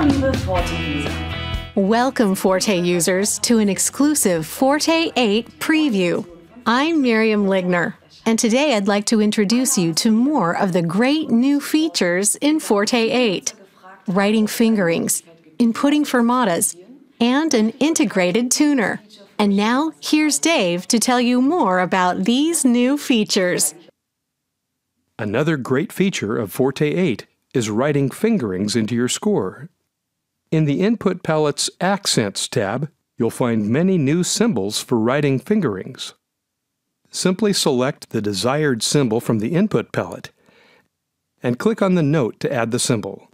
liebe Forte-User. Welcome, Forte users, to an exclusive Forte 8 preview. I'm Miriam Ligner, and today I'd like to introduce you to more of the great new features in Forte 8 writing fingerings, inputting fermatas, and an integrated tuner. And now, here's Dave to tell you more about these new features. Another great feature of Forte 8 is writing fingerings into your score. In the Input Palette's Accents tab, you'll find many new symbols for writing fingerings. Simply select the desired symbol from the Input palette and click on the note to add the symbol.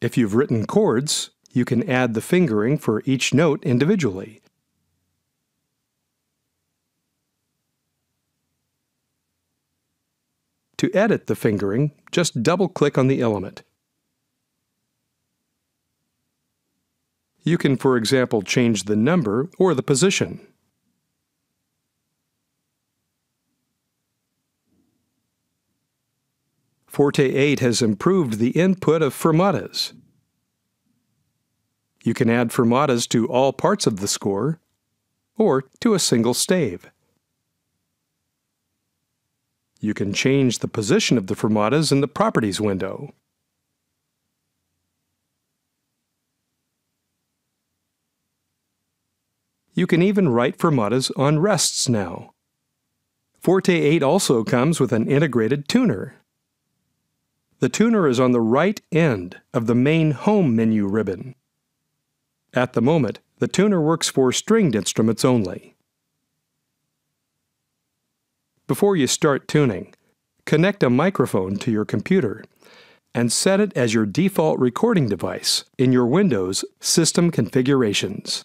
If you've written chords, you can add the fingering for each note individually. To edit the fingering, just double-click on the element. You can, for example, change the number or the position. Forte 8 has improved the input of fermatas. You can add fermatas to all parts of the score or to a single stave. You can change the position of the fermatas in the Properties window. You can even write fermatas on rests now. Forte 8 also comes with an integrated tuner. The tuner is on the right end of the main Home menu ribbon. At the moment, the tuner works for stringed instruments only. Before you start tuning, connect a microphone to your computer and set it as your default recording device in your Windows system configurations.